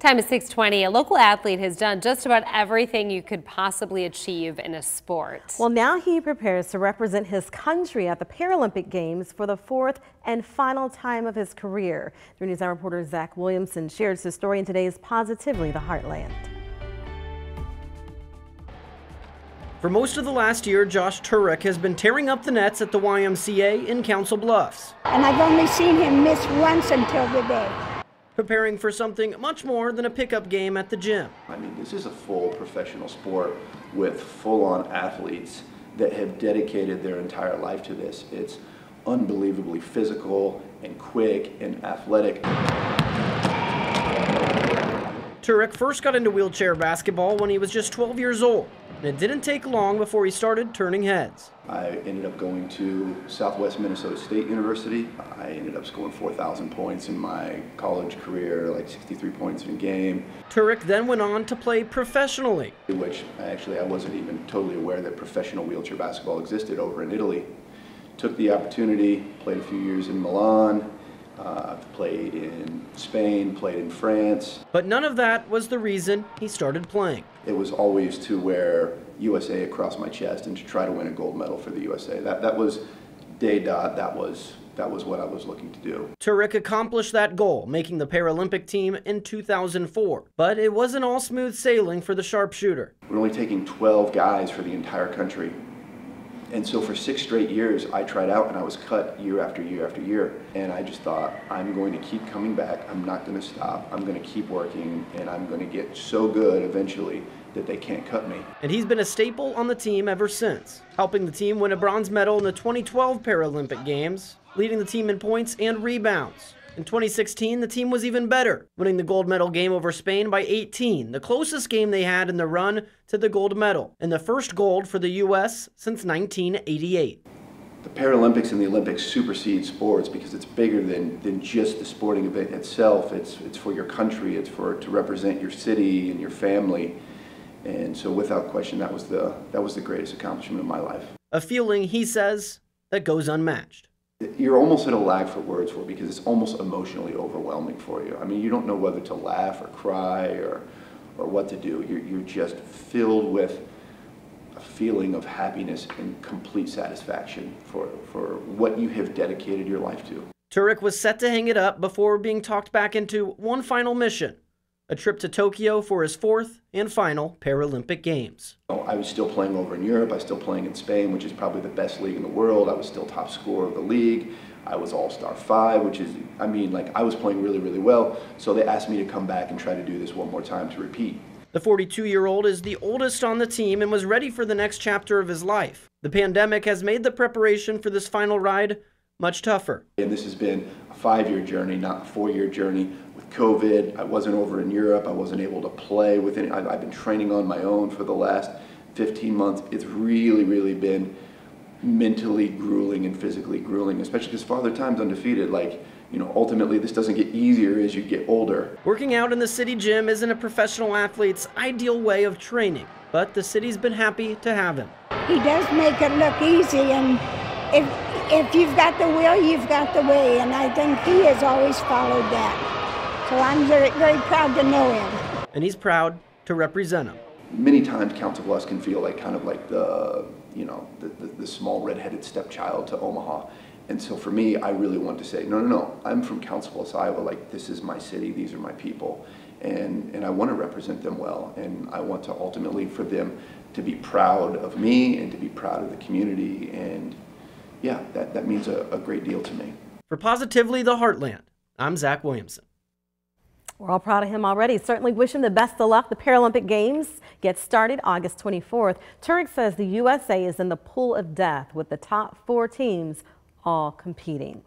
Time is 620. A local athlete has done just about everything you could possibly achieve in a sport. Well, now he prepares to represent his country at the Paralympic Games for the fourth and final time of his career. 3 News Now reporter Zach Williamson shares his story in today's Positively the Heartland. For most of the last year, Josh Turek has been tearing up the nets at the YMCA in Council Bluffs. And I've only seen him miss once until today preparing for something much more than a pickup game at the gym. I mean, this is a full professional sport with full-on athletes that have dedicated their entire life to this. It's unbelievably physical and quick and athletic. Turek first got into wheelchair basketball when he was just 12 years old and it didn't take long before he started turning heads. I ended up going to Southwest Minnesota State University. I ended up scoring 4,000 points in my college career, like 63 points in a game. Turek then went on to play professionally. Which actually I wasn't even totally aware that professional wheelchair basketball existed over in Italy. Took the opportunity, played a few years in Milan, uh, played in Spain, played in France. But none of that was the reason he started playing. It was always to wear USA across my chest and to try to win a gold medal for the USA. That, that was day dot, that was, that was what I was looking to do. Turek accomplished that goal, making the Paralympic team in 2004. But it wasn't all smooth sailing for the sharpshooter. We're only taking 12 guys for the entire country and so for six straight years, I tried out and I was cut year after year after year. And I just thought, I'm going to keep coming back. I'm not going to stop. I'm going to keep working and I'm going to get so good eventually that they can't cut me. And he's been a staple on the team ever since, helping the team win a bronze medal in the 2012 Paralympic Games, leading the team in points and rebounds. In 2016, the team was even better, winning the gold medal game over Spain by 18, the closest game they had in the run to the gold medal, and the first gold for the U.S. since 1988. The Paralympics and the Olympics supersede sports because it's bigger than, than just the sporting event itself. It's, it's for your country, it's for to represent your city and your family. And so without question, that was the, that was the greatest accomplishment of my life. A feeling, he says, that goes unmatched you're almost at a lag for words for it because it's almost emotionally overwhelming for you. I mean, you don't know whether to laugh or cry or, or what to do. You're, you're just filled with a feeling of happiness and complete satisfaction for, for what you have dedicated your life to. Turek was set to hang it up before being talked back into one final mission a trip to Tokyo for his fourth and final Paralympic Games. I was still playing over in Europe. I was still playing in Spain, which is probably the best league in the world. I was still top scorer of the league. I was All-Star 5, which is, I mean, like, I was playing really, really well. So they asked me to come back and try to do this one more time to repeat. The 42-year-old is the oldest on the team and was ready for the next chapter of his life. The pandemic has made the preparation for this final ride much tougher. And this has been a five-year journey, not a four-year journey. With COVID, I wasn't over in Europe. I wasn't able to play with any. I've, I've been training on my own for the last 15 months. It's really, really been mentally grueling and physically grueling, especially because Father Time's undefeated. Like, you know, ultimately this doesn't get easier as you get older. Working out in the city gym isn't a professional athlete's ideal way of training, but the city's been happy to have him. He does make it look easy, and if if you've got the will, you've got the way, and I think he has always followed that. So I'm very, very proud to know him. And he's proud to represent him. Many times Council Bluffs can feel like kind of like the, you know, the, the, the small redheaded stepchild to Omaha. And so for me, I really want to say, no, no, no, I'm from Council Bluffs, Iowa. Like, this is my city, these are my people. And, and I want to represent them well. And I want to ultimately for them to be proud of me and to be proud of the community and yeah, that, that means a, a great deal to me. For Positively the Heartland, I'm Zach Williamson. We're all proud of him already. Certainly wish him the best of luck. The Paralympic Games get started August 24th. Turek says the USA is in the pool of death with the top four teams all competing.